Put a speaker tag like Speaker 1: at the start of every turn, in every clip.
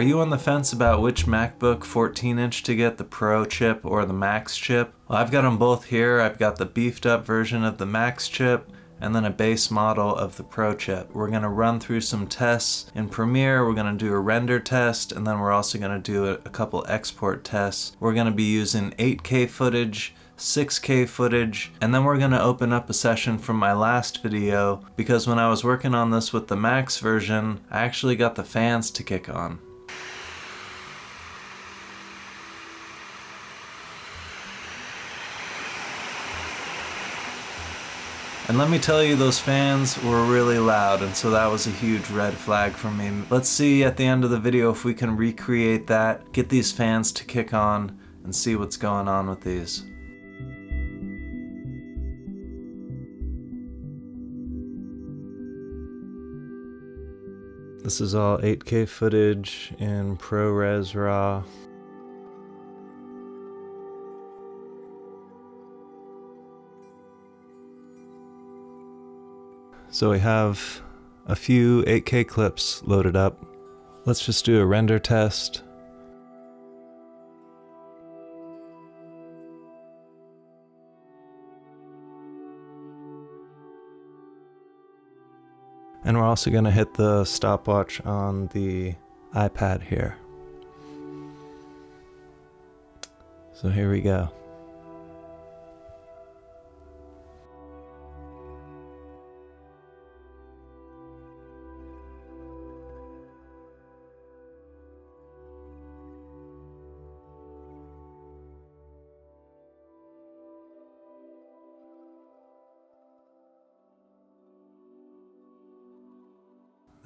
Speaker 1: Are you on the fence about which MacBook 14 inch to get, the Pro chip or the Max chip? Well, I've got them both here. I've got the beefed up version of the Max chip and then a base model of the Pro chip. We're gonna run through some tests in Premiere, we're gonna do a render test, and then we're also gonna do a, a couple export tests. We're gonna be using 8K footage, 6K footage, and then we're gonna open up a session from my last video because when I was working on this with the Max version, I actually got the fans to kick on. And let me tell you, those fans were really loud, and so that was a huge red flag for me. Let's see at the end of the video if we can recreate that, get these fans to kick on, and see what's going on with these. This is all 8K footage in ProRes RAW. So we have a few 8K clips loaded up. Let's just do a render test. And we're also going to hit the stopwatch on the iPad here. So here we go.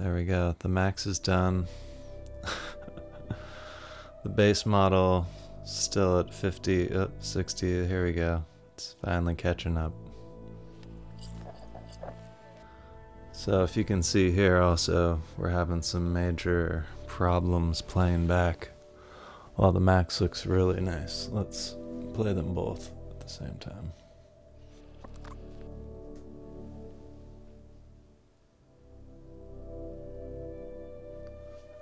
Speaker 1: There we go. The max is done. the base model still at 50, oh, 60. Here we go. It's finally catching up. So if you can see here also, we're having some major problems playing back. While the max looks really nice. Let's play them both at the same time.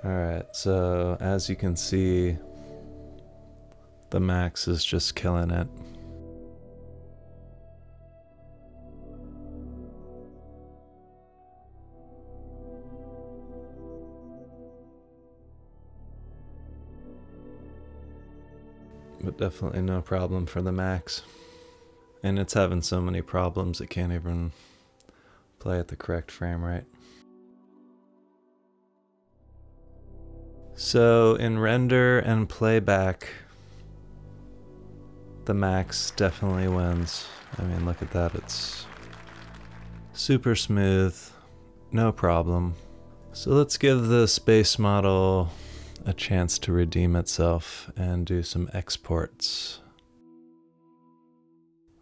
Speaker 1: Alright, so as you can see, the max is just killing it. But definitely no problem for the max. And it's having so many problems it can't even play at the correct frame rate. So in render and playback, the max definitely wins. I mean, look at that. It's super smooth, no problem. So let's give the space model a chance to redeem itself and do some exports.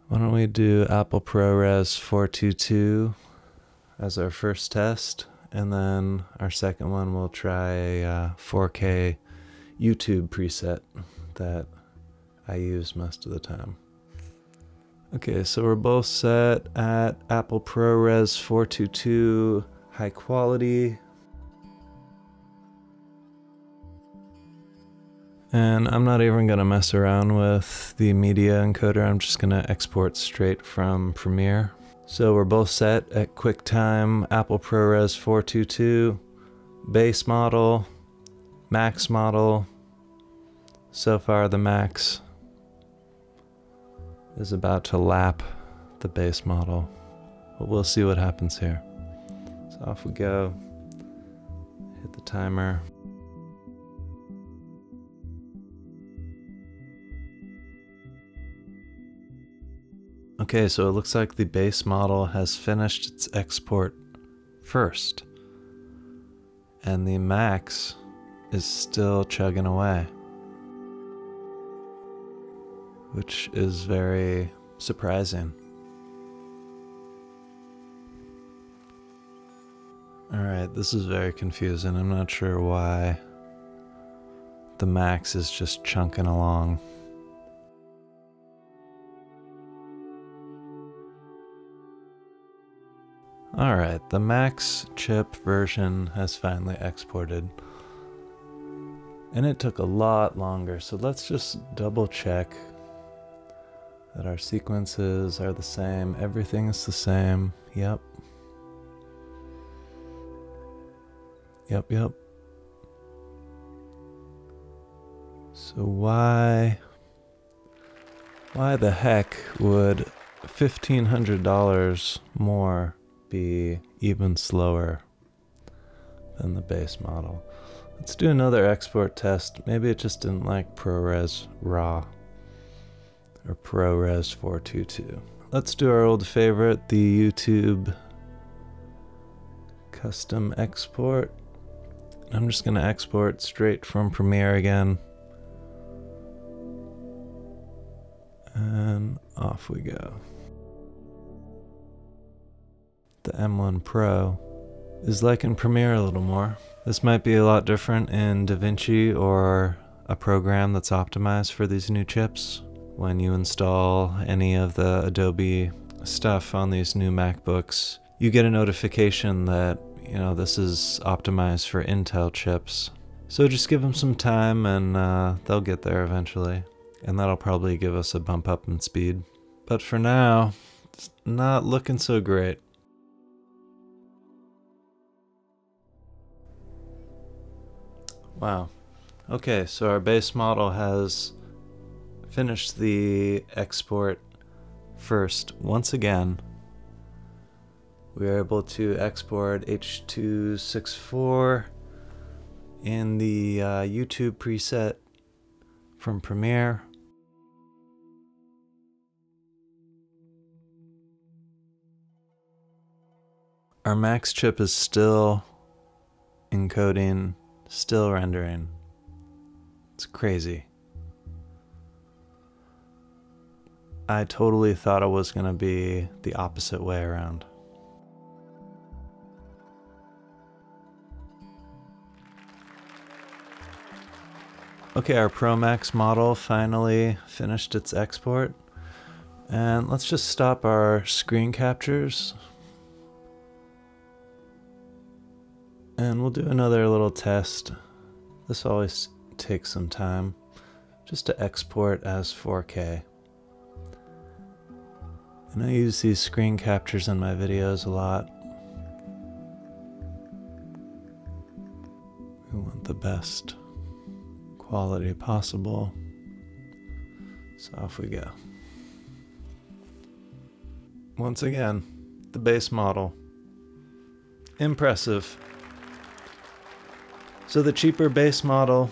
Speaker 1: Why don't we do Apple ProRes 422 as our first test? And then our second one we'll try a uh, 4K YouTube preset that I use most of the time. Okay, so we're both set at Apple ProRes 422 high quality. And I'm not even gonna mess around with the media encoder, I'm just gonna export straight from Premiere. So we're both set at QuickTime Apple ProRes 422, base model, max model. So far the max is about to lap the base model, but we'll see what happens here. So off we go, hit the timer. Okay, so it looks like the base model has finished its export first. And the max is still chugging away. Which is very surprising. Alright, this is very confusing. I'm not sure why the max is just chunking along. Alright, the max chip version has finally exported. And it took a lot longer, so let's just double check that our sequences are the same. Everything is the same. Yep. Yep, yep. So why why the heck would $1500 more be even slower than the base model? Let's do another export test. Maybe it just didn't like ProRes RAW or ProRes 422. Let's do our old favorite, the YouTube custom export. I'm just going to export straight from Premiere again. And off we go. M1 Pro is like in Premiere a little more. This might be a lot different in DaVinci or a program that's optimized for these new chips. When you install any of the Adobe stuff on these new MacBooks, you get a notification that, you know, this is optimized for Intel chips. So just give them some time and uh, they'll get there eventually and that'll probably give us a bump up in speed. But for now, it's not looking so great. Wow. Okay, so our base model has finished the export first once again. We are able to export H.264 in the uh, YouTube preset from Premiere. Our max chip is still encoding, still rendering. It's crazy. I totally thought it was going to be the opposite way around. Okay, our Pro Max model finally finished its export. And let's just stop our screen captures And we'll do another little test. This always takes some time just to export as 4K. And I use these screen captures in my videos a lot. We want the best quality possible. So off we go. Once again, the base model. Impressive. So the cheaper base model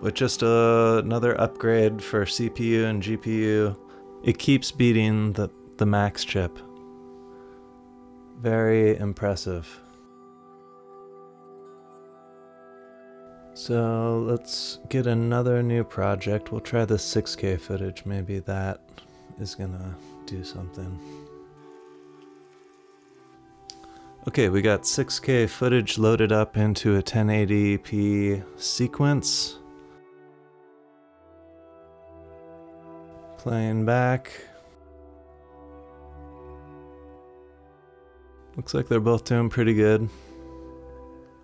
Speaker 1: with just a, another upgrade for CPU and GPU, it keeps beating the, the max chip. Very impressive. So let's get another new project. We'll try the 6K footage. Maybe that is gonna do something. Okay, we got 6K footage loaded up into a 1080p sequence. Playing back. Looks like they're both doing pretty good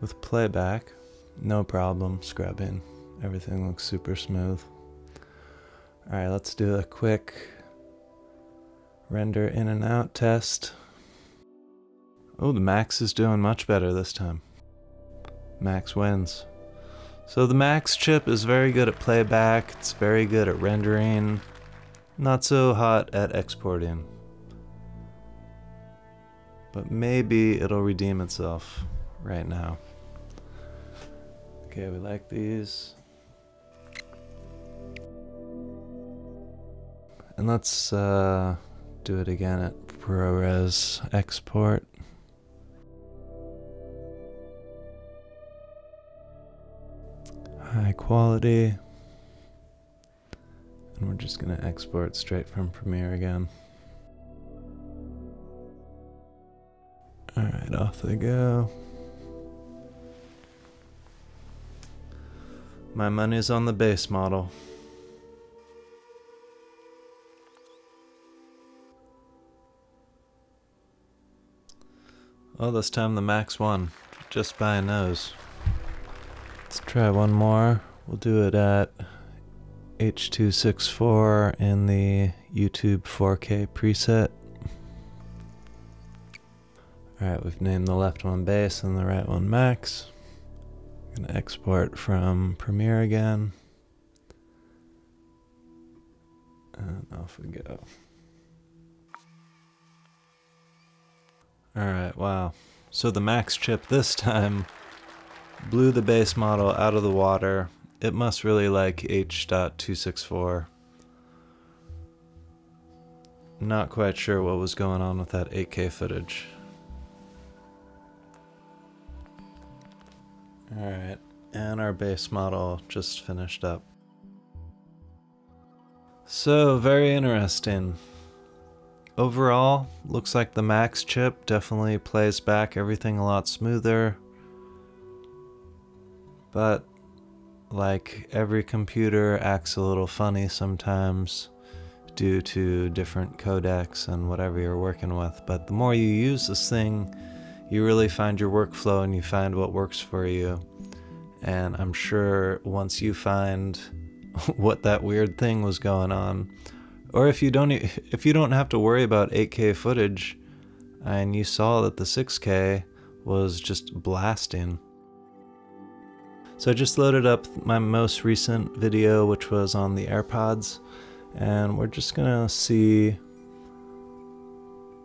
Speaker 1: with playback. No problem scrubbing. Everything looks super smooth. Alright, let's do a quick render in and out test. Oh, the Max is doing much better this time. Max wins. So the Max chip is very good at playback, it's very good at rendering, not so hot at exporting. But maybe it'll redeem itself right now. Okay, we like these. And let's uh, do it again at ProRes export. High quality. And we're just going to export straight from Premiere again. Alright, off they go. My money's on the base model. Oh, this time the max won, just by a nose. Try one more We'll do it at H.264 in the YouTube 4K preset. Alright, we've named the left one base and the right one max. I'm to export from Premiere again. And off we go. Alright, wow. So the max chip this time blew the base model out of the water. It must really like H.264. Not quite sure what was going on with that 8K footage. Alright, and our base model just finished up. So, very interesting. Overall, looks like the Max chip definitely plays back everything a lot smoother. But, like every computer acts a little funny sometimes due to different codecs and whatever you're working with. But the more you use this thing, you really find your workflow and you find what works for you. And I'm sure once you find what that weird thing was going on, or if you don't if you don't have to worry about 8K footage and you saw that the 6K was just blasting. So I just loaded up my most recent video which was on the AirPods and we're just gonna see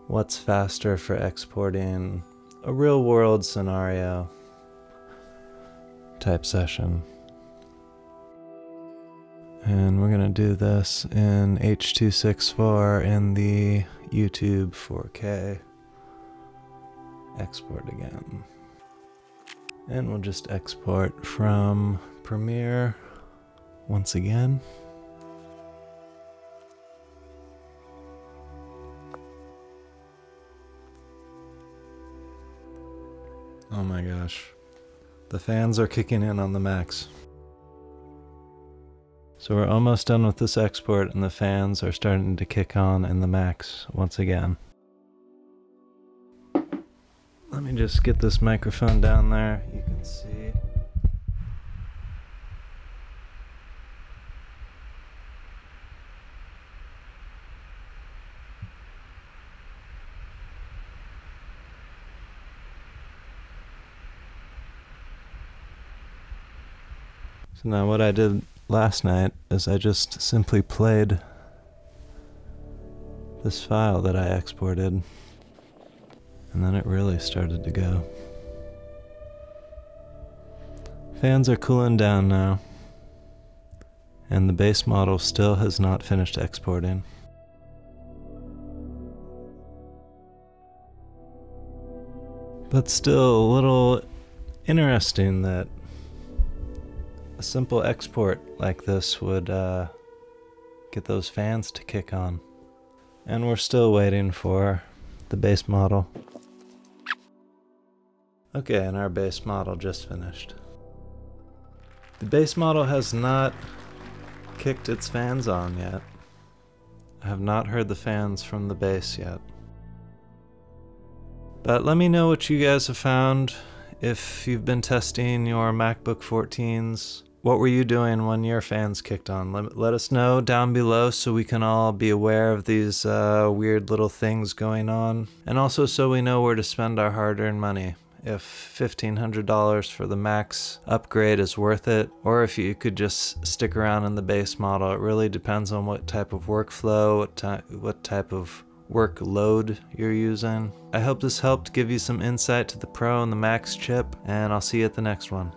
Speaker 1: what's faster for exporting a real world scenario type session. And we're to do this in H.264 in the YouTube 4K. Export again. And we'll just export from Premiere once again. Oh my gosh. The fans are kicking in on the max. So we're almost done with this export and the fans are starting to kick on in the max once again. Let me just get this microphone down there. You can see. So now what I did last night is I just simply played this file that I exported and then it really started to go. Fans are cooling down now and the base model still has not finished exporting. But still a little interesting that a simple export like this would uh, get those fans to kick on. And we're still waiting for the base model. Okay, and our base model just finished. The base model has not kicked its fans on yet. I have not heard the fans from the base yet. But let me know what you guys have found if you've been testing your MacBook 14s what were you doing when your fans kicked on? Let, let us know down below so we can all be aware of these uh, weird little things going on. And also so we know where to spend our hard earned money. If $1,500 for the max upgrade is worth it, or if you could just stick around in the base model. It really depends on what type of workflow, what, ty what type of workload you're using. I hope this helped give you some insight to the Pro and the Max chip, and I'll see you at the next one.